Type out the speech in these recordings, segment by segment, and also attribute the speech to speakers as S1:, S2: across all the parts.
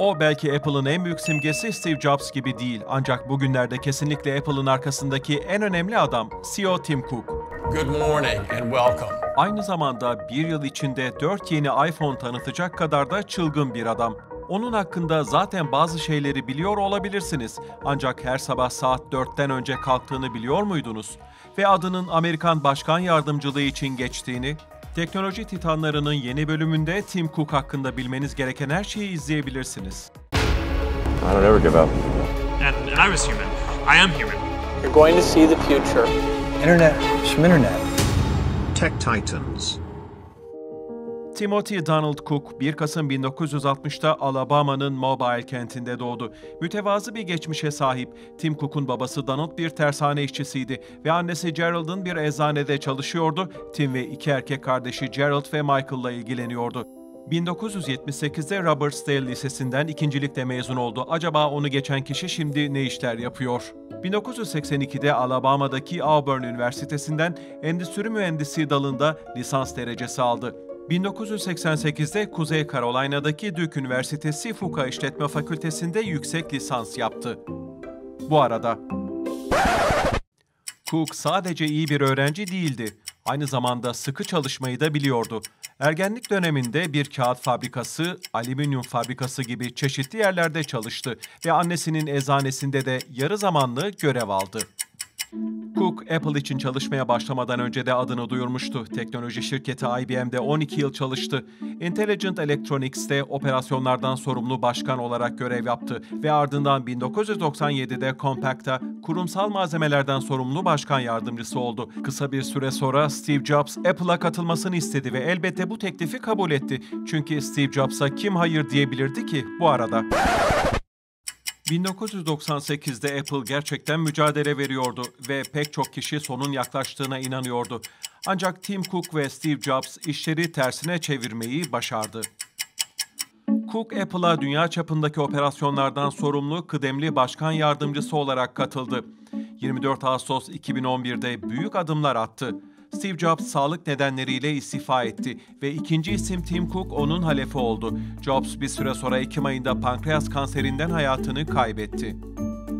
S1: O belki Apple'ın en büyük simgesi Steve Jobs gibi değil ancak bugünlerde kesinlikle Apple'ın arkasındaki en önemli adam CEO Tim Cook.
S2: Good morning and welcome.
S1: Aynı zamanda bir yıl içinde 4 yeni iPhone tanıtacak kadar da çılgın bir adam. Onun hakkında zaten bazı şeyleri biliyor olabilirsiniz. Ancak her sabah saat 4'ten önce kalktığını biliyor muydunuz? Ve adının Amerikan Başkan Yardımcılığı için geçtiğini? Teknoloji Titanları'nın yeni bölümünde Tim Cook hakkında bilmeniz gereken her şeyi izleyebilirsiniz.
S3: I don't ever give up.
S4: and, and I was human. I am human.
S5: You're going to see the future.
S6: Internet, some internet.
S7: Tech Titans.
S1: Timothy Donald Cook 1 Kasım 1960'ta Alabama'nın Mobile kentinde doğdu. Mütevazı bir geçmişe sahip. Tim Cook'un babası Donald bir tersane işçisiydi ve annesi Gerald'ın bir eczanede çalışıyordu. Tim ve iki erkek kardeşi Gerald ve Michael'la ilgileniyordu. 1978'de Robertsdale Lisesi'nden ikincilikle mezun oldu. Acaba onu geçen kişi şimdi ne işler yapıyor? 1982'de Alabama'daki Auburn Üniversitesi'nden endüstri mühendisi dalında lisans derecesi aldı. 1988'de Kuzey Carolina'daki Duke Üniversitesi Fuka İşletme Fakültesi'nde yüksek lisans yaptı. Bu arada Cook sadece iyi bir öğrenci değildi. Aynı zamanda sıkı çalışmayı da biliyordu. Ergenlik döneminde bir kağıt fabrikası, alüminyum fabrikası gibi çeşitli yerlerde çalıştı ve annesinin eczanesinde de yarı zamanlı görev aldı. Cook, Apple için çalışmaya başlamadan önce de adını duyurmuştu. Teknoloji şirketi IBM'de 12 yıl çalıştı. Intelligent Electronics'te operasyonlardan sorumlu başkan olarak görev yaptı ve ardından 1997'de Compact'ta kurumsal malzemelerden sorumlu başkan yardımcısı oldu. Kısa bir süre sonra Steve Jobs Apple'a katılmasını istedi ve elbette bu teklifi kabul etti. Çünkü Steve Jobs'a kim hayır diyebilirdi ki bu arada? 1998'de Apple gerçekten mücadele veriyordu ve pek çok kişi sonun yaklaştığına inanıyordu. Ancak Tim Cook ve Steve Jobs işleri tersine çevirmeyi başardı. Cook, Apple'a dünya çapındaki operasyonlardan sorumlu kıdemli başkan yardımcısı olarak katıldı. 24 Ağustos 2011'de büyük adımlar attı. Steve Jobs sağlık nedenleriyle istifa etti ve ikinci isim Tim Cook onun halefi oldu. Jobs bir süre sonra Ekim ayında pankreas kanserinden hayatını kaybetti.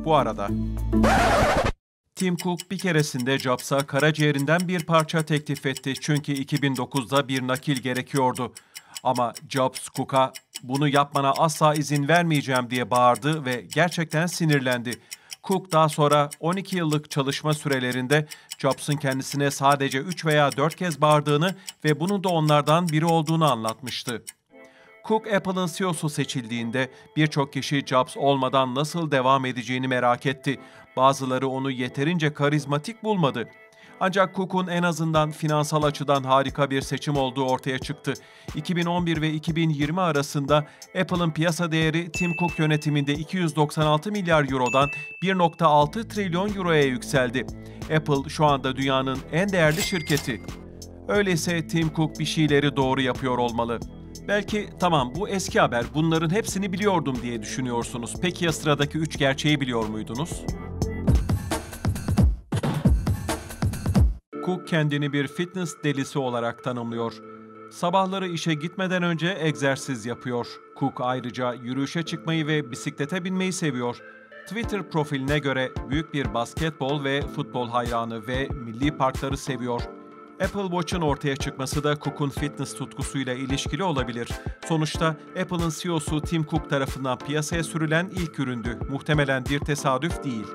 S1: Bu arada Tim Cook bir keresinde Jobs'a karaciğerinden bir parça teklif etti çünkü 2009'da bir nakil gerekiyordu. Ama Jobs Cook'a bunu yapmana asla izin vermeyeceğim diye bağırdı ve gerçekten sinirlendi. Cook daha sonra 12 yıllık çalışma sürelerinde Jobs'un kendisine sadece 3 veya 4 kez bağırdığını ve bunun da onlardan biri olduğunu anlatmıştı. Cook Apple'ın CEO'su seçildiğinde birçok kişi Jobs olmadan nasıl devam edeceğini merak etti. Bazıları onu yeterince karizmatik bulmadı. Ancak Cook'un en azından finansal açıdan harika bir seçim olduğu ortaya çıktı. 2011 ve 2020 arasında Apple'ın piyasa değeri Tim Cook yönetiminde 296 milyar eurodan 1.6 trilyon euroya yükseldi. Apple şu anda dünyanın en değerli şirketi. Öyleyse Tim Cook bir şeyleri doğru yapıyor olmalı. Belki tamam bu eski haber bunların hepsini biliyordum diye düşünüyorsunuz. Peki ya sıradaki üç gerçeği biliyor muydunuz? Cook kendini bir fitness delisi olarak tanımlıyor. Sabahları işe gitmeden önce egzersiz yapıyor. Cook ayrıca yürüyüşe çıkmayı ve bisiklete binmeyi seviyor. Twitter profiline göre büyük bir basketbol ve futbol hayranı ve milli parkları seviyor. Apple Watch'ın ortaya çıkması da Cook'un fitness tutkusuyla ilişkili olabilir. Sonuçta Apple'ın CEO'su Tim Cook tarafından piyasaya sürülen ilk üründü. Muhtemelen bir tesadüf değil.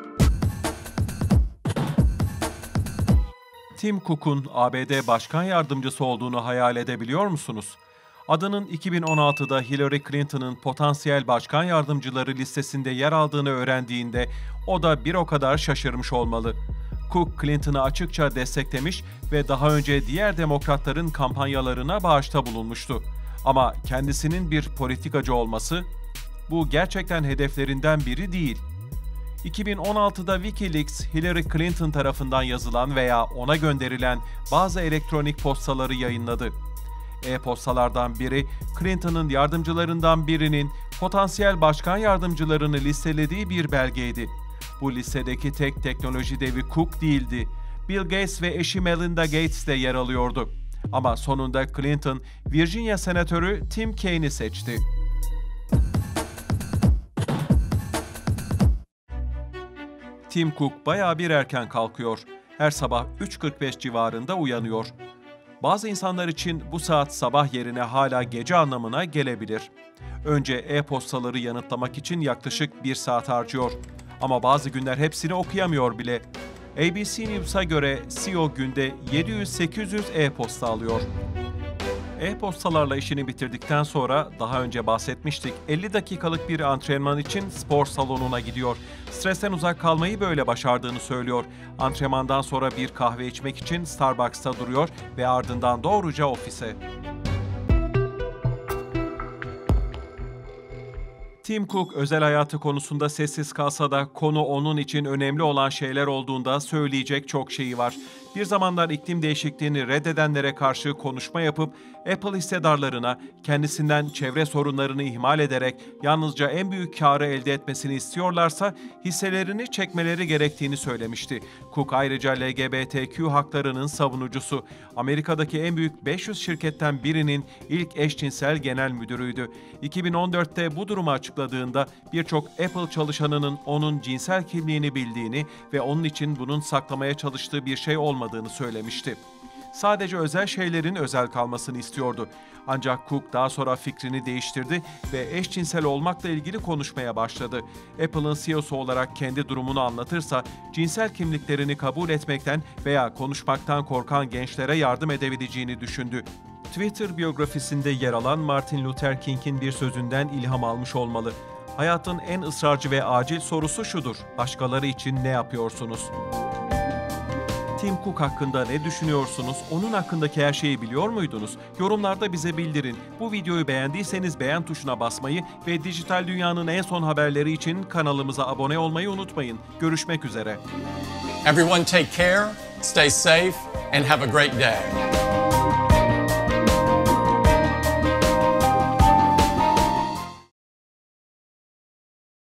S1: Tim Cook'un ABD Başkan Yardımcısı olduğunu hayal edebiliyor musunuz? Adının 2016'da Hillary Clinton'ın potansiyel başkan yardımcıları listesinde yer aldığını öğrendiğinde o da bir o kadar şaşırmış olmalı. Cook, Clinton'ı açıkça desteklemiş ve daha önce diğer demokratların kampanyalarına bağışta bulunmuştu. Ama kendisinin bir politikacı olması, bu gerçekten hedeflerinden biri değil. 2016'da WikiLeaks, Hillary Clinton tarafından yazılan veya ona gönderilen bazı elektronik postaları yayınladı. E-postalardan biri, Clinton'ın yardımcılarından birinin potansiyel başkan yardımcılarını listelediği bir belgeydi. Bu listedeki tek teknoloji devi Cook değildi. Bill Gates ve eşi Melinda Gates de yer alıyordu. Ama sonunda Clinton, Virginia senatörü Tim Kaine'i seçti. Tim Cook bayağı bir erken kalkıyor. Her sabah 3.45 civarında uyanıyor. Bazı insanlar için bu saat sabah yerine hala gece anlamına gelebilir. Önce e-postaları yanıtlamak için yaklaşık bir saat harcıyor. Ama bazı günler hepsini okuyamıyor bile. ABC News'a göre CEO günde 700-800 e-posta alıyor. E-postalarla işini bitirdikten sonra daha önce bahsetmiştik 50 dakikalık bir antrenman için spor salonuna gidiyor. Stresten uzak kalmayı böyle başardığını söylüyor. Antrenmandan sonra bir kahve içmek için Starbucks'ta duruyor ve ardından doğruca ofise. Tim Cook özel hayatı konusunda sessiz kalsa da konu onun için önemli olan şeyler olduğunda söyleyecek çok şeyi var. Bir zamanlar iklim değişikliğini reddedenlere karşı konuşma yapıp Apple hissedarlarına kendisinden çevre sorunlarını ihmal ederek yalnızca en büyük karı elde etmesini istiyorlarsa hisselerini çekmeleri gerektiğini söylemişti. Cook ayrıca LGBTQ haklarının savunucusu. Amerika'daki en büyük 500 şirketten birinin ilk eşcinsel genel müdürüydü. 2014'te bu durumu açıkladığında birçok Apple çalışanının onun cinsel kimliğini bildiğini ve onun için bunun saklamaya çalıştığı bir şey olmadığını söylemişti. Sadece özel şeylerin özel kalmasını istiyordu. Ancak Cook daha sonra fikrini değiştirdi ve eşcinsel olmakla ilgili konuşmaya başladı. Apple'ın CEO'su olarak kendi durumunu anlatırsa cinsel kimliklerini kabul etmekten veya konuşmaktan korkan gençlere yardım edebileceğini düşündü. Twitter biyografisinde yer alan Martin Luther King'in bir sözünden ilham almış olmalı. Hayatın en ısrarcı ve acil sorusu şudur. Başkaları için ne yapıyorsunuz? Tim Cook hakkında ne düşünüyorsunuz? Onun hakkındaki her şeyi biliyor muydunuz? Yorumlarda bize bildirin. Bu videoyu beğendiyseniz beğen tuşuna basmayı ve dijital dünyanın en son haberleri için kanalımıza abone olmayı unutmayın. Görüşmek üzere.
S2: Everyone take care, stay safe, and have a great day.